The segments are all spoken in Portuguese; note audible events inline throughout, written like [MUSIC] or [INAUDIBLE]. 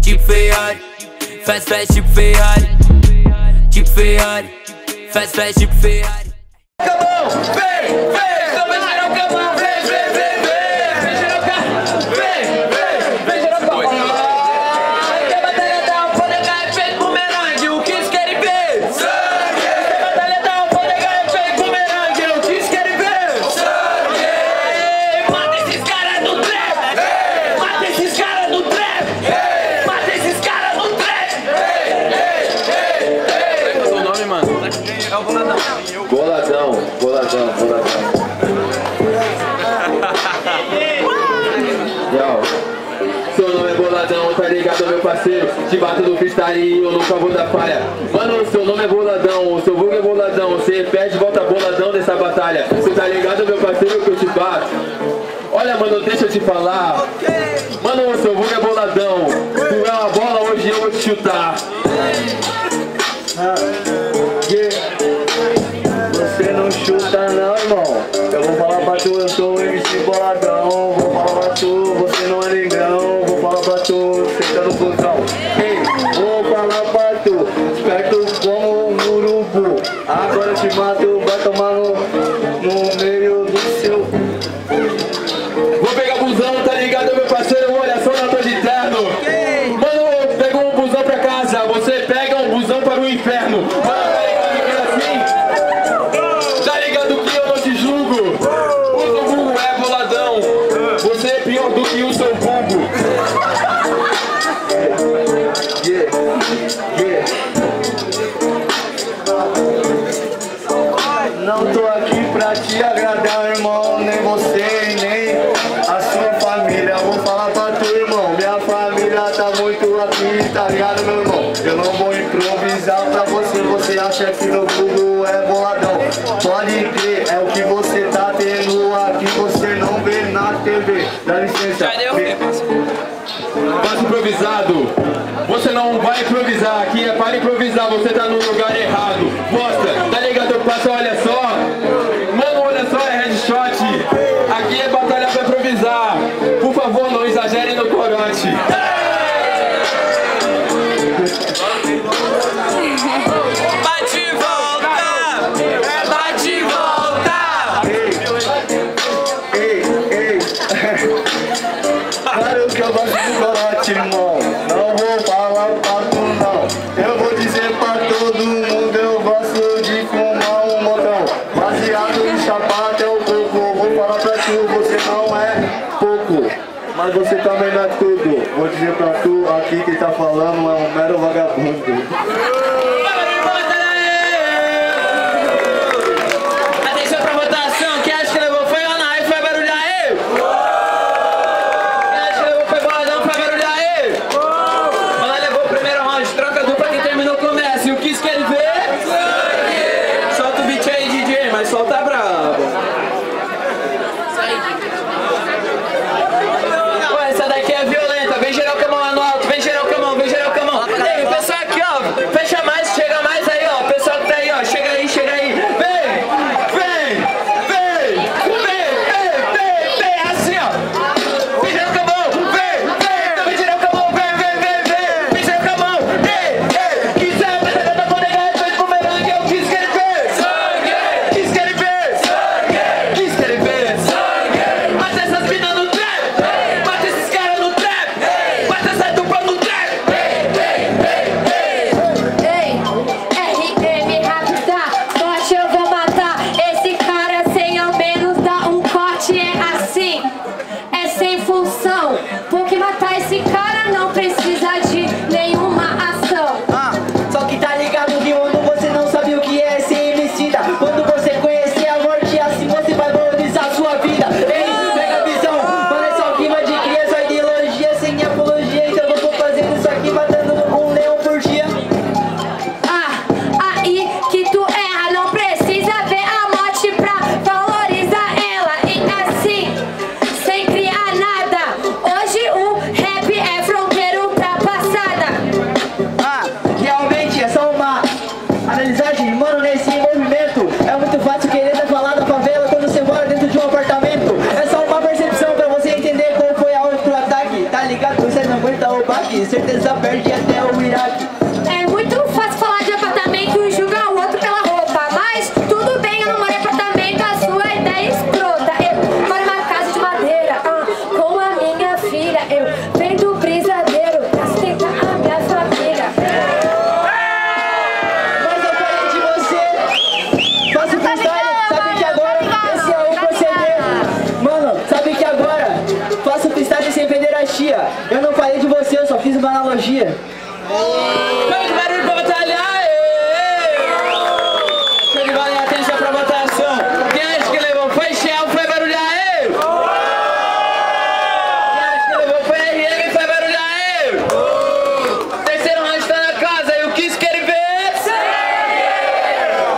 Tipo Ferrari, faz faz tipo Ferrari. Tipo Ferrari, faz faz tipo Ferrari. Camão, vem, vem, Boladão, boladão, boladão. [LAUGHS] Yo. Seu nome é Boladão, tá ligado, meu parceiro? Te bato no freestyle e eu nunca vou dar falha. Mano, seu nome é Boladão, o seu vulgo é Boladão. Você perde, volta boladão dessa batalha. Cê tá ligado, meu parceiro, que eu te bato? Olha, mano, deixa eu te falar. Mano, o seu vulgo é Boladão. Tu é uma bola, hoje eu vou te chutar. Você tu, esperto como um urubu. Agora eu te mato, vai tomar no, no meio do seu. Vou pegar busão, tá ligado, meu parceiro? Olha só, não tô de terno. Mano, pega um busão pra casa, você pega um busão para o inferno. Não tô aqui pra te agradar, irmão, nem você, nem a sua família. Vou falar pra tu, irmão, minha família tá muito aqui, tá ligado, meu irmão? Eu não vou improvisar pra você, você acha que no Google é boladão. Pode crer, é o que você tá tendo aqui, você não vê na TV. Dá licença. Cadê o quê, parceiro? Passo improvisado. Você não vai improvisar, aqui é para improvisar, você tá no lugar Não vou falar pra tu, não. Eu vou dizer pra todo mundo: eu gosto de fumar um montão. Baseado em chapa até o coco. Vou falar pra tu: você não é pouco. Mas você também não é tudo. Vou dizer pra tu: aqui quem tá falando é um mero vagabundo. pobreza até o Iraque. É muito fácil falar de apartamento e julgar o outro pela roupa, mas tudo bem, eu não moro em apartamento, a sua ideia é escrota. Eu moro numa casa de madeira, ah, com a minha filha. Eu venho do brisadeiro pra a minha família. Mas eu falei de você, faço tá freestyle, sabe que tá agora esse é o tá proceder. Mano, sabe que agora faço freestyle sem vender a chia. Eu não de Banalogia. Muito barulho pra batalhar! Show de vale a atenção pra votação. Quem acha que levou foi Shell, foi barulhar! Quem acha que levou foi RM, foi barulhar! Terceiro round tá na casa e o Kiss quer ver?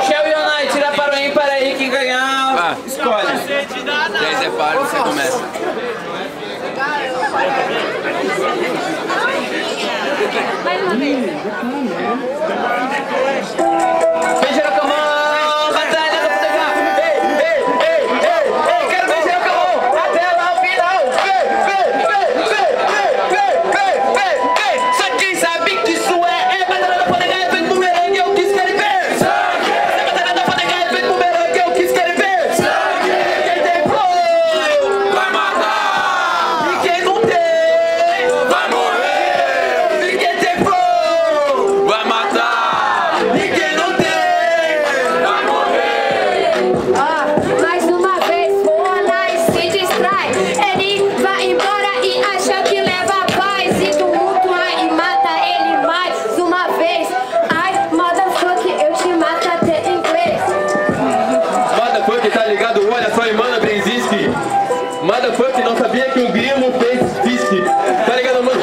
Shell e Onai, tira para o ímpar aí, quem ganhar, ah. escolhe. 10 é páreo, você começa. Good time, man. que não sabia que o Grilo fez fist. Tá ligado, mano?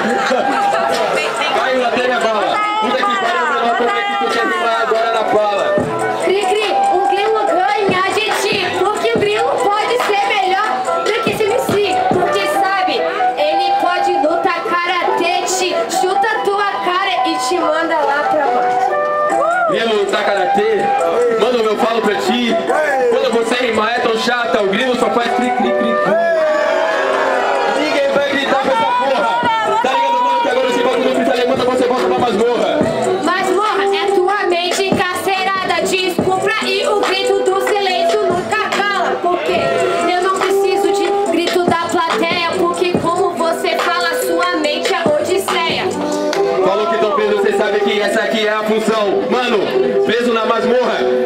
masmorra.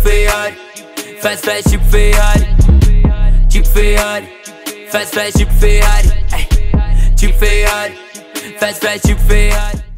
tipo Ferrari, faz flash tipo Ferrari, tipo Ferrari, faz flash tipo Ferrari, tipo Ferrari, faz flash tipo Ferrari.